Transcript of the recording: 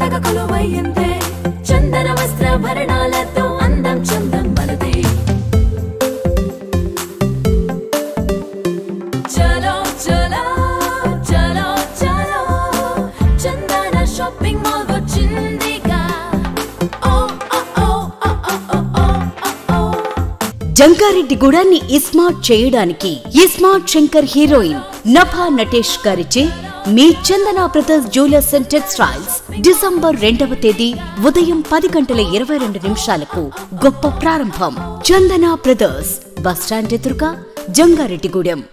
కొత్తగా కొలువయ్యిందే చందన వస్త్రాభరణాలతో అందం చందం మనదే చలో చలో చలో చలో చందన షాపింగ్ మాల్ ఇస్మార్ట్ చేయడానికి ఇస్మార్ట్ శంకర్ హీరోయిన్ నభా నటేష్ గారిచే మీ Chandana brothers jewellers and textiles December రెండవ తేదీ ఉదయం పది గంటల ఇరవై రెండు నిమిషాలకు గొప్ప ప్రారంభం. చందన బ్రదర్స్ బస్టాండ్ ఎదురుగా జంగారెడ్డిగూడెం.